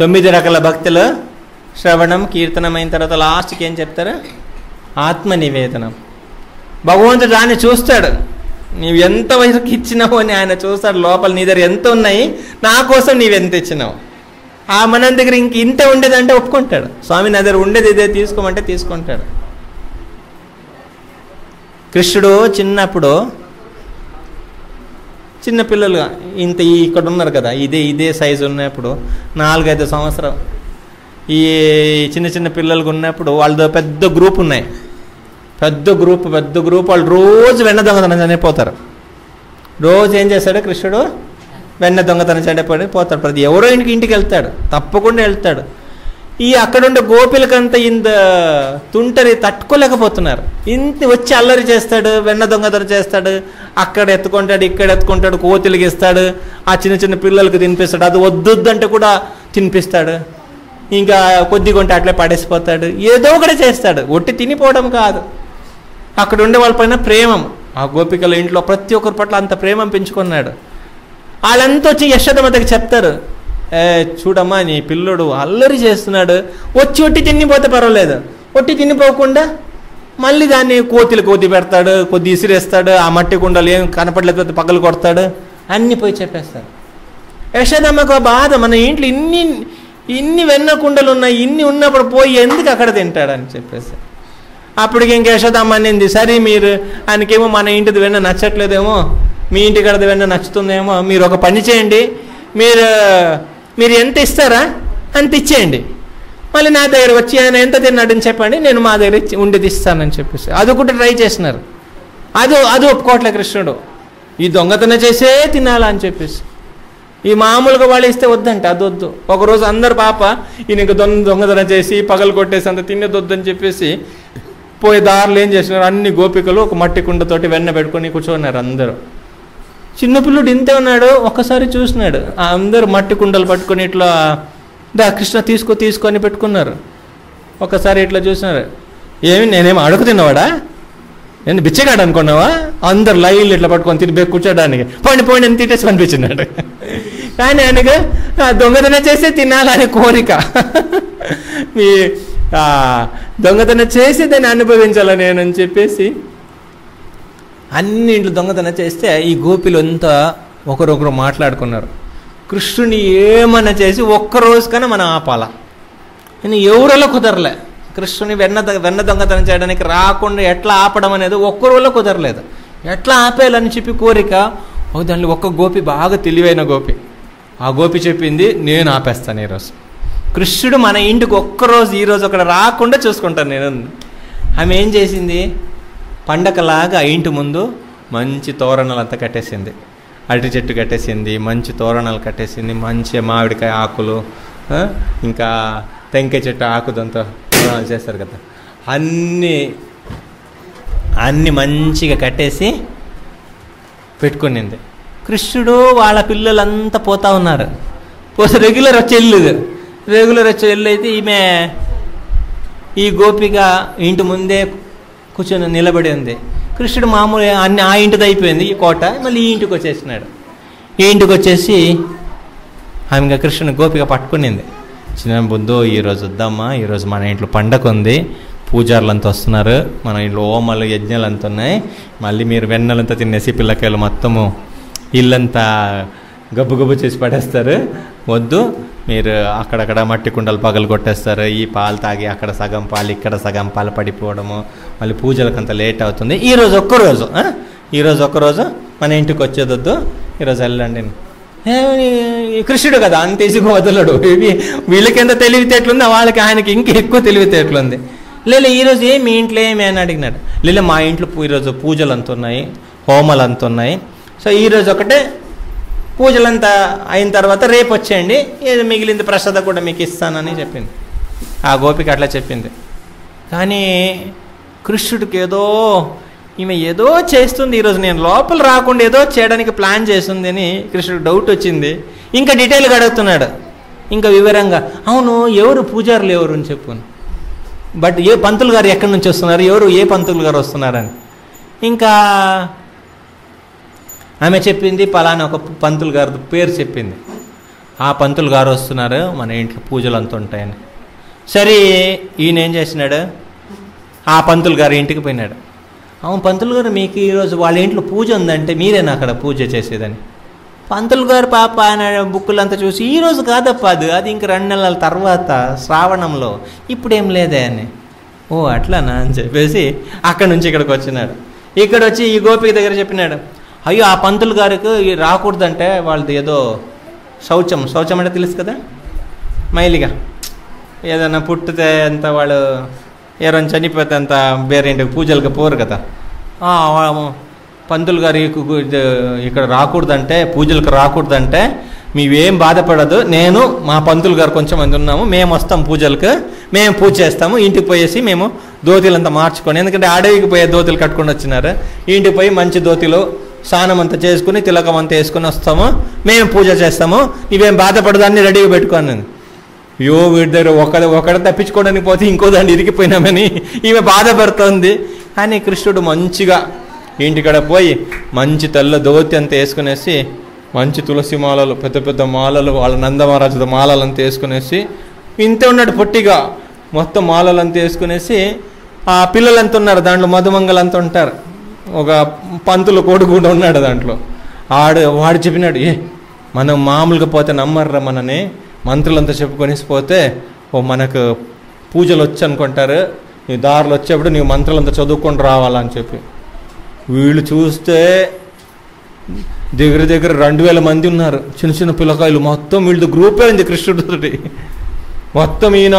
తొమ్మిది రకాల భక్తులు శ్రవణం కీర్తనం అయిన తర్వాత లాస్ట్కి ఏం చెప్తారు? ఆత్మ నివేదనం భగవంతుడు దాన్ని చూస్తాడు. నీవు ఎంత వరకు ఇచ్చినావు అని ఆయన చూస్తాడు. లోపల నీ దగ్గర ఎంత ఉన్నాయి? నా కోసం నీవు ఎంత ఇచ్చినావు? ఆ మన దగ్గర ఇంక ఇంత ఉండేదంటే ఒప్పుకుంటాడు. స్వామి నా దగ్గర ఉండేది ఇదే తీసుకోమంటే తీసుకుంటాడు కృష్ణుడు చిన్నప్పుడు చిన్నపిల్లలుగా ఇంత ఇక్కడ ఉన్నారు కదా ఇదే ఇదే సైజు ఉన్నప్పుడు నాలుగైదు సంవత్సరం ఈ చిన్న చిన్న పిల్లలకు ఉన్నప్పుడు వాళ్ళతో పెద్ద గ్రూప్ ఉన్నాయి. పెద్ద గ్రూప్ పెద్ద గ్రూప్ వాళ్ళు రోజు వెన్న దొంగతనం చనిపోతారు. రోజు ఏం చేస్తాడు కృష్ణుడు? వెన్న దొంగతనం చనిపోయి పోతాడు. ప్రతి ఎవరో ఇంటికి ఇంటికి వెళ్తాడు. తప్పకుండా వెళ్తాడు. ఈ అక్కడుండే గోపిలకంతా ఇంత తుంటరి తట్టుకోలేకపోతున్నారు. ఇంత వచ్చి అల్లరి చేస్తాడు వెన్న దొంగతనం చేస్తాడు అక్కడ ఎత్తుకుంటాడు ఇక్కడ ఎత్తుకుంటాడు కోతిలకి ఇస్తాడు ఆ చిన్న చిన్న పిల్లలకి తినిపిస్తాడు. అది వద్దొద్దంటే కూడా తినిపిస్తాడు. ఇంకా కొద్దిగా ఉంటే అట్లే పడేసిపోతాడు. ఏదో ఒకటి చేస్తాడు. ఒట్టి తినిపోవడం కాదు. అక్కడ ఉండే వాళ్ళ పైన ప్రేమం. ఆ గోపికల ఇంట్లో ప్రతి ఒక్కరి పట్ల అంత ప్రేమం పెంచుకున్నాడు. వాళ్ళంతా వచ్చి యశోదమ్మ దగ్గర చెప్తారు. చూడమ్మా నీ పిల్లోడు అల్లరి చేస్తున్నాడు. వచ్చి ఒట్టి తినిపోతే పర్వాలేదు. ఒట్టి తినిపోకుండా మళ్ళీ దాన్ని కోతిలు కోతి పెడతాడు కొద్ది ఇసిరేస్తాడు ఆ మట్టి కుండలు ఏం కనపడలేకపోతే పగలు కొడతాడు. అన్నీ పోయి చెప్పేస్తాడు. యశోదమ్మకు బాధ మన ఇంట్లో ఇన్ని ఇన్ని వెన్న కుండలు ఉన్నాయి ఇన్ని ఉన్నప్పుడు పోయి ఎందుకు అక్కడ తింటాడని చెప్పేసి. అప్పటికి ఇంక యశోదమ్మ అనింది సరే మీరు ఆయనకేమో మన ఇంటిది వెన్న నచ్చట్లేదేమో మీ ఇంటి కడది వెన్న నచ్చుతుందేమో మీరు ఒక పని చేయండి. మీరు మీరు ఎంత ఇస్తారా? అంత ఇచ్చేయండి. మళ్ళీ నా దగ్గర వచ్చి ఆయన ఎంత తిన్నాడని చెప్పండి నేను మా దగ్గర ఇచ్చి ఉండేది ఇస్తానని చెప్పేసి. అది కూడా ట్రై చేసినారు. అది అది ఒప్పుకోవట్లే కృష్ణుడు. ఈ దొంగతనం చేసే తినాలా అని చెప్పేసి. ఈ మామూలుగా వాళ్ళు ఇస్తే వద్దంట అది వద్దు. ఒకరోజు అందరు పాప ఈయన ఇంక దొంగ దొంగతనం చేసి పగలు కొట్టేసి అంత తినేదొద్దని చెప్పేసి పోయే దారిలో ఏం చేసినారు? అన్ని గోపికలు ఒక మట్టి కుండతోటి వెన్న పెట్టుకొని కూర్చోన్నారు అందరూ. చిన్నపిల్లుడు ఇంతే ఉన్నాడు ఒక్కసారి చూసినాడు. ఆ అందరు మట్టి కుండలు పట్టుకొని ఇట్లా దా కృష్ణ తీసుకో తీసుకొని పెట్టుకున్నారు. ఒకసారి ఇట్లా చూసినారు. ఏమి నేనేమి అడుగు తిన్నవాడా? నేను బిచ్చగాడు అనుకున్నావా? అందరు లైన్లు ఇట్లా పట్టుకొని తిరిగి కూర్చోడానికి. పోండి పోండి అని తిట్టేసి పంపించినాడు. కానీ ఆయనకు దొంగతనం చేసి తినాలనే కోరిక. మీ దొంగతనం చేసి దాన్ని అనుభవించాలని నేను అని చెప్పేసి అన్ని ఇంట్లో దొంగతనం చేస్తే ఈ గోపిలంతా ఒకరొకరు మాట్లాడుకున్నారు. కృష్ణుని ఏమన్నా చేసి ఒక్క రోజు కన్నా మనం ఆపాల? నేను ఎవరిలో కుదరలే. కృష్ణుని వెన్న వెన్న దొంగతనం చేయడానికి రాకుండా ఎట్లా ఆపడం అనేది ఒక్కరిలో కుదరలేదు. ఎట్లా ఆపేయాలని చెప్పి కోరిక? ఓ దాంట్లో ఒక్క గోపి బాగా తెలివైన గోపి. ఆ గోపి చెప్పింది నేను ఆపేస్తాను ఈరోజు కృష్ణుడు మన ఇంటికి ఒక్కరోజు ఈరోజు అక్కడ రాకుండా చూసుకుంటాను నేను. ఆమె ఏం చేసింది? పండగలాగా ఇంటి ముందు మంచి తోరణాలు అంతా కట్టేసింది. అరటి చెట్టు కట్టేసింది మంచి తోరణాలు కట్టేసింది మంచి మామిడికాయ ఆకులు ఇంకా టెంకాయ చెట్టు ఆకుదంతా తోరణాలు చేస్తారు కదా. అన్నీ అన్నీ మంచిగా కట్టేసి పెట్టుకునింది. కృష్ణుడు వాళ్ళ పిల్లలంతా పోతా ఉన్నారు. పోతే రెగ్యులర్ వచ్చే ఇల్లు రెగ్యులర్ వచ్చే ఇల్లు అయితే ఈమె ఈ గోపిక ఇంటి ముందే కూర్చొని నిలబడి ఉంది. కృష్ణుడు మామూలు అన్ని ఆ ఇంటిది అయిపోయింది ఈ కోట మళ్ళీ ఈ ఇంటికి వచ్చేసినాడు. ఈ ఇంటికి వచ్చేసి ఆమె ఇంకా కృష్ణుని గోపిక పట్టుకునింది. చిన్న బుద్ధు ఈరోజు వద్దామా ఈరోజు మన ఇంట్లో పండగ ఉంది. పూజారులంతా వస్తున్నారు. మన ఇంట్లో ఓమలు యజ్ఞాలు అంత ఉన్నాయి. మళ్ళీ మీరు వెన్నెలంతా తినేసి పిల్లకాయలు మొత్తము ఇల్లంతా గబ్బు గబ్బు చేసి పడేస్తారు. వద్దు మీరు అక్కడక్కడ మట్టి కుండలు పగలు కొట్టేస్తారు ఈ పాలు తాగి అక్కడ సగం పాలు ఇక్కడ సగం పాలు పడిపోవడము. మళ్ళీ పూజలకు అంత లేట్ అవుతుంది. ఈరోజు ఒక్కరోజు ఈరోజు ఒక్కరోజు మన ఇంటికి వచ్చేదొద్దు. ఈరోజు వెళ్ళండి. కృష్ణుడు కదా అంత ఈజీగా వదలడు. ఇవి వీళ్ళకి ఎంత తెలివితేటలుంది వాళ్ళకి ఆయనకి ఇంకా ఎక్కువ తెలివితేటలుంది. లేలే ఈరోజు ఏం మీ ఇంట్లో ఏమి అని అడిగినాడు. లేలే మా ఇంట్లో ఈరోజు పూజలు అంత ఉన్నాయి హోమాలు అంత ఉన్నాయి. సో ఈరోజు ఒకటే పూజలంతా అయిన తర్వాత రేపు వచ్చేయండి. ఏదో మిగిలింది ప్రసాద కూడా మీకు ఇస్తానని చెప్పింది. ఆ గోపిక అట్లా చెప్పింది. కానీ కృష్ణుడికి ఏదో ఈమె ఏదో చేస్తుంది ఈరోజు నేను లోపల రాకుండా ఏదో చేయడానికి ప్లాన్ చేస్తుంది అని కృష్ణుడికి డౌట్ వచ్చింది. ఇంకా డీటెయిల్గా అడుగుతున్నాడు. ఇంకా వివరంగా అవును ఎవరు పూజారులు ఎవరు అని చెప్పాను బట్ ఏ పంతులు గారు ఎక్కడి నుంచి వస్తున్నారు? ఎవరు ఏ పంతులు గారు వస్తున్నారని. ఇంకా ఆమె చెప్పింది పలానా ఒక పంతులు గారి పేరు చెప్పింది. ఆ పంతులు గారు వస్తున్నారు మన ఇంట్లో పూజలు అంత ఉంటాయని. సరే ఈయన ఏం చేసినాడు? ఆ పంతులు గారి ఇంటికి పోయినాడు. అవును పంతులు గారు మీకు ఈరోజు వాళ్ళ ఇంట్లో పూజ ఉందంటే మీరేనా అక్కడ పూజ చేసేదని? పంతులు గారు పాప ఆయన బుక్కులంతా చూసి ఈరోజు కాదప్ప అది అది ఇంక రెండు నెలల తర్వాత శ్రావణంలో ఇప్పుడేం లేదే అని. ఓ అట్లానా అని చెప్పేసి అక్కడి నుంచి ఇక్కడికి వచ్చినాడు. ఇక్కడ వచ్చి ఈ గోపి దగ్గర చెప్పినాడు అయ్యో ఆ పంతులు గారికి రాకూడదంటే వాళ్ళది ఏదో శౌచం శౌచం అంటే తెలుసు కదా మైలిగా. ఏదైనా పుట్టితే అంత వాళ్ళు ఎవరైనా చనిపోతే అంత వేరేంటి పూజలకు పోరు కదా. పంతులు గారు ఇక్కడ రాకూడదంటే పూజలకు రాకూడదంటే మీవేం బాధపడదు. నేను మా పంతులు గారు కొంచెం మంది ఉన్నాము. మేము వస్తాం పూజలకు. మేము పూజ చేస్తాము. ఇంటికి పోయేసి మేము దోతీలంతా మార్చుకొని ఎందుకంటే అడవికి పోయే దోతీలు కట్టుకొని వచ్చినారు. ఇంటికి పోయి మంచి దోతిలో స్నానం అంతా చేసుకుని తిలకం అంతా వేసుకుని వస్తాము. మేము పూజ చేస్తాము. ఇవేం బాధపడదు అన్ని రెడీగా నేను అయ్యో వీడి దగ్గర ఒక ఒకడ తప్పించుకోవడానికి పోతే ఇంకో దాన్ని ఇరిగిపోయినామని ఈమె బాధపడుతోంది. కానీ కృష్ణుడు మంచిగా ఇంటికాడ పోయి మంచి తెల్ల దోతి అంతా వేసుకునేసి మంచి తులసి మాలలు పెద్ద పెద్ద మాలలు వాళ్ళ నందమహారాజుల మాలలు అంత వేసుకునేసి ఇంతే ఉన్నాడు పొట్టిగా. మొత్తం మాలలు అంత వేసుకునేసి ఆ పిల్లలు ఎంత ఉన్నారు దాంట్లో మధుమంగలు అంత ఉంటారు. ఒక పంతులు కొడుకు కూడా ఉన్నాడు దాంట్లో. ఆడు వాడు చెప్పినాడు ఏ మనం మామూలుగా పోతే నమ్మర్రా మనని. మంత్రులంతా చెప్పుకొనేసి పోతే ఓ మనకు పూజలు వచ్చి అనుకుంటారు. నీ దారిలో వచ్చేప్పుడు నీవు మంత్రులంతా చదువుకొని రావాలని చెప్పి. వీళ్ళు చూస్తే దగ్గర దగ్గర రెండు వేల మంది ఉన్నారు. చిన్న చిన్న పిల్లకాయలు. మొత్తం వీళ్ళది గ్రూపే ఉంది కృష్ణుడితోటి. మొత్తం ఈయన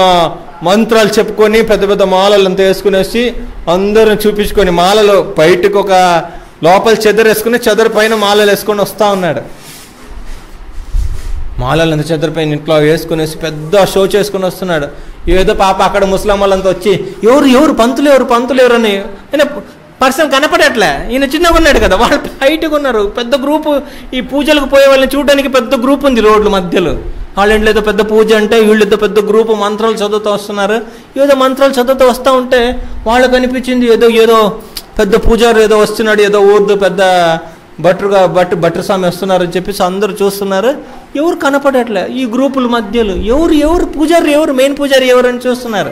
మంత్రాలు చెప్పుకొని పెద్ద పెద్ద మాలలు అంతా వేసుకునేసి అందరం చూపించుకొని మాలలు బయటకు ఒక లోపల చెదరు వేసుకుని చెదరు పైన మాలలు వేసుకొని వస్తూ ఉన్నాడు. మాలలు అంత ఇంట్లో వేసుకునేసి పెద్ద షో చేసుకుని వస్తున్నాడు. ఏదో పాప అక్కడ ముస్లాం వాళ్ళంతా వచ్చి ఎవరు ఎవరు పంతులు ఎవరు పంతులు ఎవరు అని. ఆయన పర్సన్ కనపడట్లే. ఈయన చిన్నగా ఉన్నాడు కదా. వాళ్ళు బయటకు ఉన్నారు. పెద్ద గ్రూపు. ఈ పూజలకు పోయే వాళ్ళని చూడడానికి పెద్ద గ్రూప్ ఉంది రోడ్ల మధ్యలో. వాళ్ళ ఇంట్లో ఏదో పెద్ద పూజ అంటే వీళ్ళు ఏదో పెద్ద గ్రూపు మంత్రాలు చదువుతూ వస్తున్నారు. ఏదో మంత్రాలు చదువుతూ వస్తూ ఉంటే వాళ్ళకు అనిపించింది ఏదో ఏదో పెద్ద పూజారు ఏదో వస్తున్నాడు. ఏదో ఊర్దు పెద్ద భట్రుగా భట్ భట్రు స్వామి వస్తున్నారు అని చెప్పేసి అందరూ చూస్తున్నారు. ఎవరు కనపడట్లే? ఈ గ్రూపుల మధ్యలో. ఎవరు ఎవరు పూజారు ఎవరు? మెయిన్ పూజారి ఎవరు అని చూస్తున్నారు.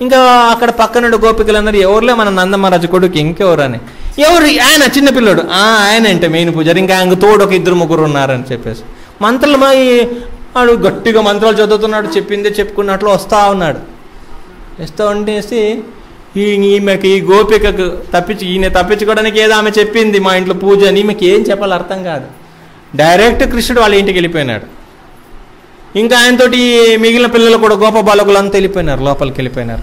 ఇంకా అక్కడ పక్కనుండి గోపికలు అన్నారు ఎవరులే? మన నందమహారాజు కొడుకు ఇంకెవరు అని ఎవరు? ఆయన చిన్నపిల్లడు ఆయన అంటే మెయిన్ పూజారి. ఇంకా ఆయన తోడు ఒక ఇద్దరు ముగ్గురు ఉన్నారని చెప్పేసి. మంత్రులు మా ఈ- వాడు గట్టిగా మంత్రాలు చదువుతున్నాడు చెప్పిందే చెప్పుకున్నట్లు వస్తా ఉన్నాడు. వస్తూ ఉండేసి ఈ ఈమెకి ఈ గోపికకు తప్పించి ఈయన తప్పించుకోవడానికి ఏదో ఆమె చెప్పింది మా ఇంట్లో పూజ అని. ఈమెకి ఏం చెప్పాలి అర్థం కాదు. డైరెక్ట్ కృష్ణుడు వాళ్ళ ఇంటికి వెళ్ళిపోయినాడు. ఇంకా ఆయనతోటి మిగిలిన పిల్లలు కూడా గోప బాలకులు అంతా వెళ్ళిపోయినారు లోపలికి వెళ్ళిపోయినారు.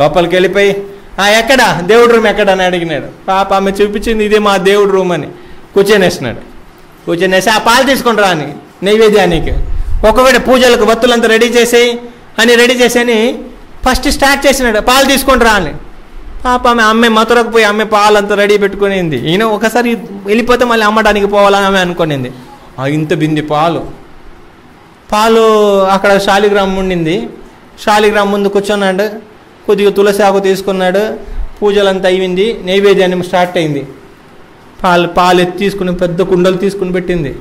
లోపలికి వెళ్ళిపోయి ఆ ఎక్కడ? దేవుడు రూమ్ ఎక్కడ? అని అడిగినాడు. పాప ఆమె చూపించింది ఇదే మా దేవుడు రూమ్ అని కూర్చొనేసినాడు. కూర్చొనేసి ఆ పాలు తీసుకొని రా అని నైవేద్యానికి. ఒకవేళ పూజలకు భక్తులంతా రెడీ చేసేయి అని రెడీ చేసేని ఫస్ట్ స్టార్ట్ చేసినాడు పాలు తీసుకొని రా అని. పాప ఆమె అమ్మే మథురకు పోయి అమ్మే పాలంతా రెడీ పెట్టుకునింది. ఈయన ఒకసారి వెళ్ళిపోతే మళ్ళీ అమ్మడానికి పోవాలని ఆమె అనుకునింది. ఇంత బింది పాలు. పాలు అక్కడ శాలిగ్రామం ఉండింది. శాలిగ్రామం ముందు కూర్చున్నాడు. కొద్దిగా తులసి ఆకు తీసుకున్నాడు. పూజలంతా అయింది నైవేద్యాన్ని స్టార్ట్ అయింది. పాలు పాలు ఎత్తి తీసుకుని పెద్ద కుండలు తీసుకుని పెట్టింది.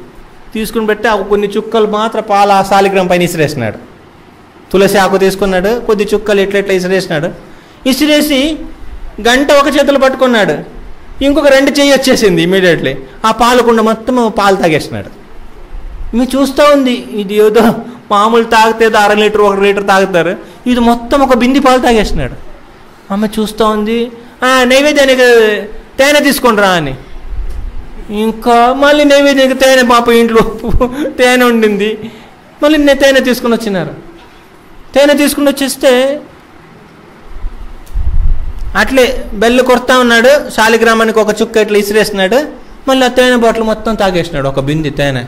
తీసుకుని పెట్టి ఆ కొన్ని చుక్కలు మాత్రం పాలు ఆ శాలిగ్రామం పైన ఇసిరేసినాడు. తులసి ఆకు తీసుకున్నాడు. కొద్ది చుక్కలు ఎట్లా ఇసిరేసినాడు. ఇసిరేసి గంట ఒక చేతులు పట్టుకున్నాడు. ఇంకొక రెండు చేయి వచ్చేసింది ఇమీడియట్లీ ఆ పాలకుండ మొత్తం పాలు తాగేసినాడు. ఇవి చూస్తూ ఉంది. ఇది ఏదో మామూలు తాగితే అర లీటర్ ఒక లీటర్ తాగుతారు. ఇది మొత్తం ఒక బింది పాలు తాగేసినాడు. ఆమె చూస్తూ ఉంది. నైవేద్యానికి తేనె తీసుకొని రా అని. ఇంకా మళ్ళీ నైవేద్యానికి తేనె పాప ఇంట్లో తేనె ఉండింది. మళ్ళీ నేను తేనె తీసుకుని వచ్చినారు. తేనె తీసుకుని వచ్చేస్తే అట్లే బెల్లు కొడతా ఉన్నాడు. శాలిగ్రామానికి ఒక చుక్క ఇట్లా ఇసిరేసినాడు. మళ్ళీ ఆ తేనె బాటిల్ మొత్తం తాగేసినాడు. ఒక బింది తేనె.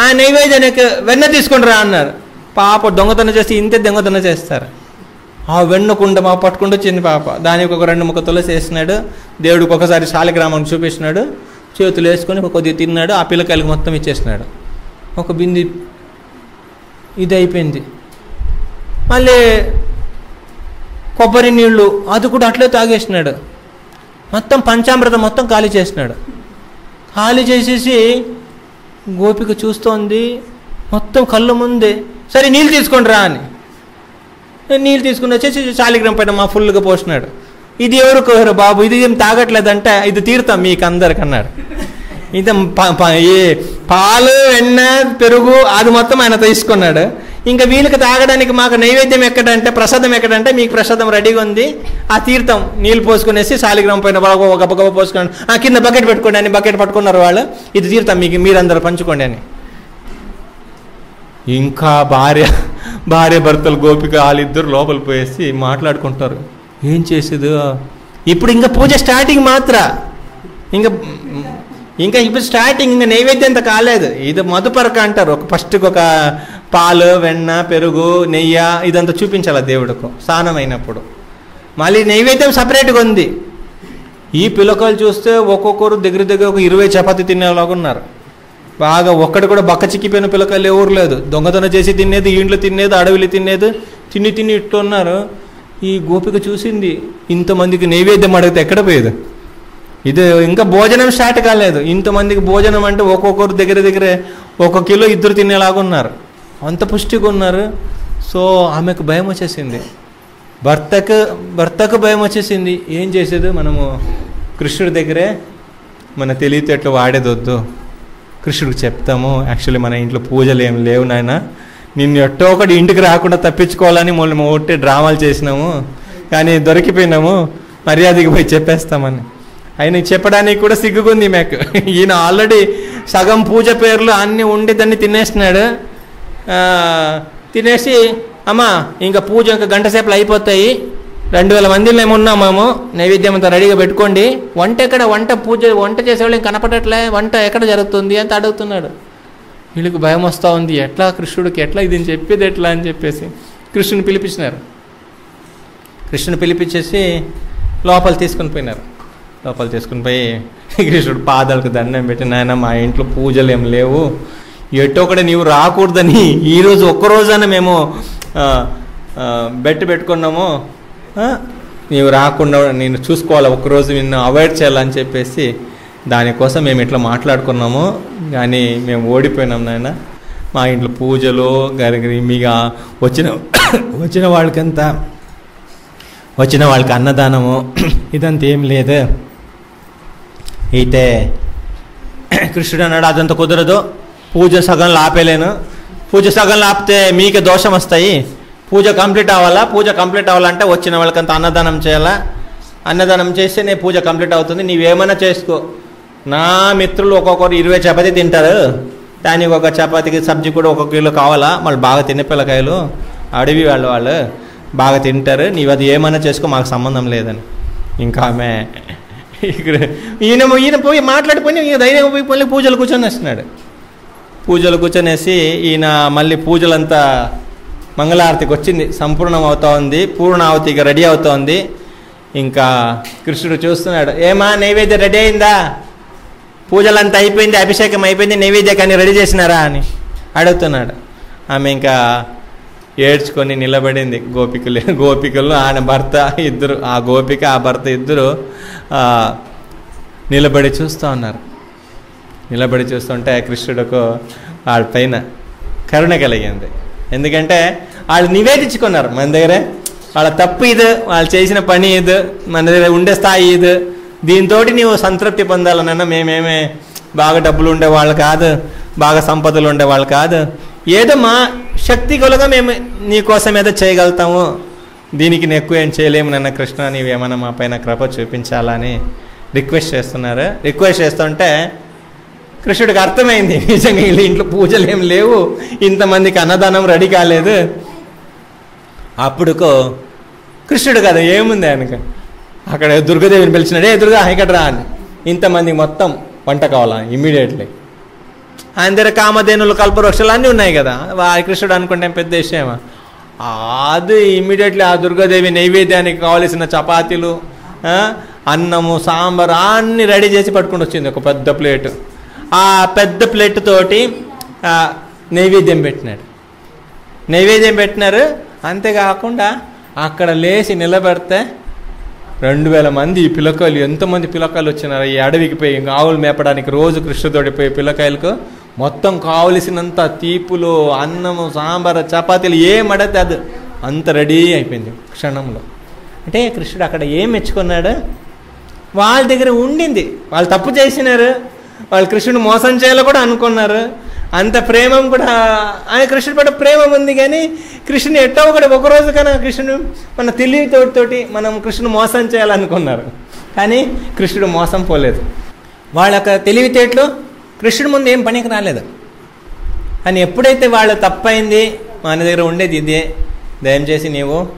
ఆ నైవేద్యానికి వెన్న తీసుకుని రా అన్నారు. పాప దొంగతనం చేసి ఇంతే దొంగతనం చేస్తారు. ఆ వెన్న కుండ మా పట్టుకుంటూ వచ్చింది పాప. దానికి ఒక రెండు ముక్క తులసి వేసినాడు. దేవుడికి ఒకసారి శాలిగ్రామం చూపించినాడు. చేతులు వేసుకొని కొద్దిగా తిన్నాడు. ఆ పిల్లకాయలకు మొత్తం ఇచ్చేసినాడు. ఒక బింది ఇది అయిపోయింది. మళ్ళీ కొబ్బరి నీళ్ళు అది కూడా అట్లే తాగేసినాడు. మొత్తం పంచామృతం మొత్తం ఖాళీ చేసినాడు. ఖాళీ చేసేసి గోపిక చూస్తోంది. మొత్తం కళ్ళు ముందే సరే నీళ్ళు తీసుకోండి రా అని. నీళ్ళు తీసుకుని వచ్చేసి శాలిగ్రామ్ పైన మా ఫుల్గా పోసినాడు ఇది ఎవరు కోరు బాబు? ఇది ఏం తాగట్లేదంటే? ఇది తీరుతాం మీకు అందరికన్నాడు. ఇది పాలు వెన్న పెరుగు అది మొత్తం ఆయన తీసుకున్నాడు. ఇంకా వీళ్ళకి తాగడానికి మాకు నైవేద్యం ఎక్కడంటే ప్రసాదం ఎక్కడంటే మీకు ప్రసాదం రెడీగా ఉంది. ఆ తీర్థం నీళ్ళు పోసుకునేసి శాలిగ్రామ్ పైన బాగా ఒక గబ గబ పోసుకోండి ఆ కింద బకెట్ పెట్టుకోండి అని బకెట్ పట్టుకున్నారు వాళ్ళు. ఇది తీర్థం మీకు మీరందరూ పంచుకోండి అని. ఇంకా భార్య భార్య భర్తలు గోపిక వాళ్ళిద్దరు లోపల పోయేసి మాట్లాడుకుంటారు. ఏం చేసేది? ఇప్పుడు ఇంకా పూజ స్టార్టింగ్ మాత్ర. ఇంకా ఇంకా ఇప్పుడు స్టార్టింగ్ ఇంకా నైవేద్యం అంత కాలేదు. ఇది మధుపరక అంటారు. ఒక ఫస్ట్కి ఒక పాలు వెన్న పెరుగు నెయ్యి ఇదంతా చూపించాలి దేవుడికి స్నానం అయినప్పుడు మళ్ళీ నైవేద్యం సపరేట్గా ఉంది. ఈ పిలకలు చూస్తే ఒక్కొక్కరు దగ్గర దగ్గర ఒక ఇరవై చపాతి తినేలాగా ఉన్నారు. బాగా ఒక్కడ కూడా బక్క చిక్కిపోయిన పిలకలు ఎవరు లేదు. దొంగతనం చేసి తినేది ఇంట్లో తినేది అడవిలో తినేది తిని తిని ఇట్టున్నారు ఈ గోపిక చూసింది ఇంతమందికి నైవేద్యం అడిగితే ఎక్కడ పోయేది? ఇది ఇంకా భోజనం స్టార్ట్ కాలేదు. ఇంతమందికి భోజనం అంటే ఒక్కొక్కరు దగ్గర దగ్గర ఒక కిలో ఇద్దరు తినేలాగా ఉన్నారు. అంత పుష్టిగా ఉన్నారు. సో ఆమెకు భయం వచ్చేసింది. భర్తకు భర్తకు భయం వచ్చేసింది. ఏం చేసేది? మనము కృష్ణుడి దగ్గరే మన తెలివితేటలు వాడేదొద్దు. కృష్ణుడికి చెప్తాము యాక్చువల్లీ మన ఇంట్లో పూజలు ఏం లేవు నాయన. నిన్ను ఎట్టో ఒకటి ఇంటికి రాకుండా తప్పించుకోవాలని మొన్న ఒట్టి డ్రామాలు చేసినాము. కానీ దొరికిపోయినాము. మర్యాదకి పోయి చెప్పేస్తామని. ఆయన చెప్పడానికి కూడా సిగ్గుకుంది మేకు ఈయన ఆల్రెడీ సగం పూజ పేర్లు అన్నీ ఉండి దాన్ని తినేస్తున్నాడు తినేసి అమ్మా ఇంకా పూజ ఇంకా గంట సేపులు అయిపోతాయి. రెండు వేల మందిలో మేము ఉన్నాము నైవేద్యం అంతా రెడీగా పెట్టుకోండి. వంట ఎక్కడ? వంట పూజ వంట చేసేవాళ్ళు ఏం కనపడట్లే. వంట ఎక్కడ జరుగుతుంది అంత అడుగుతున్నాడు. వీళ్ళకి భయం వస్తూ ఉంది. ఎట్లా కృష్ణుడికి ఎట్లా ఇది చెప్పేది ఎట్లా అని చెప్పేసి కృష్ణుని పిలిపించినారు. కృష్ణుని పిలిపించేసి లోపల తీసుకుని పోయినారు. లోపల తీసుకుని పోయి కృష్ణుడు పాదాలకు దండం పెట్టి నాయన మా ఇంట్లో పూజలు ఏం లేవు. ఎటో కూడా నీవు రాకూడదని ఈరోజు ఒక్కరోజైనా మేము బెట్ పెట్టుకున్నాము నీవు రాకుండా నేను చూసుకోవాలి ఒకరోజు నిన్ను అవాయిడ్ చేయాలని చెప్పేసి దానికోసం మేము ఇట్లా మాట్లాడుకున్నాము. కానీ మేము ఓడిపోయినాం నాయన. మా ఇంట్లో పూజలు గరిగిరి మీకు వచ్చిన వచ్చిన వాళ్ళకంతా వచ్చిన వాళ్ళకి అన్నదానము ఇదంతా ఏం లేదు. అయితే కృష్ణుడు అన్నాడు అదంతా కుదరదు. పూజ సగం ఆపేలేను పూజ సగం ఆపితే మీకే దోషం వస్తాయి. పూజ కంప్లీట్ అవ్వాలా? పూజ కంప్లీట్ అవ్వాలంటే వచ్చిన వాళ్ళకంత అన్నదానం చేయాలా? అన్నదానం చేస్తే నీ పూజ కంప్లీట్ అవుతుంది. నీవేమైనా చేసుకో. నా మిత్రులు ఒక్కొక్కరు ఇరవై చపాతీ తింటారు. దానికి ఒక చపాతీకి సబ్జీ కూడా ఒక కిలో కావాలా? మళ్ళీ బాగా తినే పిల్లకాయలు. అడవి వాళ్ళు వాళ్ళు బాగా తింటారు. నీవు అది ఏమైనా చేసుకో మాకు సంబంధం లేదని. ఇంకా ఆమె ఇక్కడ ఈయన ఈయన పోయి మాట్లాడిపోయి ధైర్యం పోయి పూజలు కూర్చొని వస్తున్నాడు. పూజలు కూర్చొనేసి ఈయన మళ్ళీ పూజలంతా మంగళారతికి వచ్చింది సంపూర్ణం అవుతా ఉంది పూర్ణావతికి రెడీ అవుతా ఉంది ఇంకా కృష్ణుడు చూస్తున్నాడు ఏమా నైవేద్యం రెడీ అయిందా? పూజలంతా అయిపోయింది అభిషేకం అయిపోయింది నైవేద్యకాన్ని రెడీ చేసినారా? అని అడుగుతున్నాడు. ఆమె ఇంకా ఏడ్చుకొని నిలబడింది. గోపికలు గోపికలు ఆయన భర్త ఇద్దరు ఆ గోపిక ఆ భర్త ఇద్దరు నిలబడి చూస్తూ ఉన్నారు. నిలబడి చూస్తుంటే కృష్ణుడుకు వాళ్ళ పైన కరుణ కలిగింది. ఎందుకంటే వాళ్ళు నివేదించుకున్నారు మన దగ్గరే వాళ్ళ తప్పు ఇది వాళ్ళు చేసిన పని ఇది మన దగ్గర ఉండే స్థాయి ఇది దీంతో నీవు సంతృప్తి పొందాలనన్నా మేమేమే బాగా డబ్బులు ఉండేవాళ్ళు కాదు బాగా సంపదలు ఉండేవాళ్ళు కాదు. ఏదో మా శక్తి కొలగా మేము నీకోసం ఏదో చేయగలుగుతాము. దీనికి ఎక్కువ ఏం చేయలేము నన్న కృష్ణ నీవేమైనా మా పైన కృప చూపించాలని రిక్వెస్ట్ చేస్తున్నారు. రిక్వెస్ట్ చేస్తుంటే కృష్ణుడికి అర్థమైంది. నిజంగా వీళ్ళ ఇంట్లో పూజలు ఏం లేవు. ఇంతమందికి అన్నదానం రెడీ కాలేదు. అప్పుడుకో కృష్ణుడు కదా ఏముంది ఆయనకు? అక్కడ దుర్గదేవిని పిలిచినాడే దుర్గా ఇక్కడ రా అని. ఇంతమందికి మొత్తం వంట కావాలా ఇమ్మీడియట్లీ ఆయన దగ్గర కామధేనులు కల్పవృక్షాలు అన్నీ ఉన్నాయి కదా. వా కృష్ణుడు అనుకుంటే పెద్ద విషయమా? అది ఇమ్మీడియట్లీ ఆ దుర్గాదేవి నైవేద్యానికి కావలసిన చపాతీలు అన్నము సాంబార్ అన్నీ రెడీ చేసి పట్టుకుని వచ్చింది. ఒక పెద్ద ప్లేటు. ఆ పెద్ద ప్లేట్ తోటి నైవేద్యం పెట్టినాడు నైవేద్యం పెట్టినారు. అంతేకాకుండా అక్కడ లేచి నిలబెడితే రెండు వేల మంది ఈ పిల్లకాయలు ఎంతమంది పిల్లకాయలు వచ్చినారు ఈ అడవికి పోయి ఆవులు మేపడానికి రోజు కృష్ణతోటి పోయి పిల్లకాయలకు మొత్తం కావలసినంత తీపులు అన్నము సాంబార్ చపాతీలు ఏం అడితే అది అంత రెడీ అయిపోయింది క్షణంలో. అంటే కృష్ణుడు అక్కడ ఏం మెచ్చుకున్నాడు? వాళ్ళ దగ్గర ఉండింది. వాళ్ళు తప్పు చేసినారు. వాళ్ళు కృష్ణుడు మోసం చేయాలో కూడా అనుకున్నారు. అంత ప్రేమం కూడా ఆయన కృష్ణుడి పట్ల ప్రేమ ఉంది కానీ కృష్ణుని ఎట్టో ఒకటి ఒక రోజు కన్నా కృష్ణుడు మన తెలివితోటితోటి మనం కృష్ణుడు మోసం చేయాలనుకున్నారు. కానీ కృష్ణుడు మోసం పోలేదు. వాళ్ళ యొక్క తెలివితేటలు కృష్ణుడి ముందు ఏం పనికి రాలేదు. అని ఎప్పుడైతే వాళ్ళు తప్పైంది మన దగ్గర ఉండేది ఇదే. దయచేసి నీవు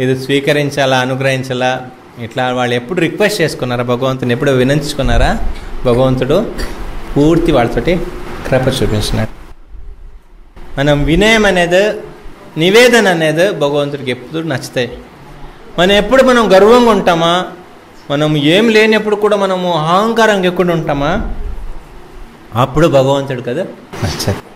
ఇది స్వీకరించాలా అనుగ్రహించాలా? ఇట్లా వాళ్ళు ఎప్పుడు రిక్వెస్ట్ చేసుకున్నారా? భగవంతుని ఎప్పుడు వినంచుకున్నారా? భగవంతుడు పూర్తి వాళ్ళతోటి కృప చూపించినాడు. మనం వినయం అనేది నివేదన అనేది భగవంతుడికి ఎప్పుడు నచ్చుతాయి. మనం ఎప్పుడు మనం గర్వంగా ఉంటామా? మనం ఏం లేనప్పుడు కూడా మనము అహంకారం ఎప్పుడు ఉంటామా? అప్పుడు భగవంతుడు కదా నచ్చదు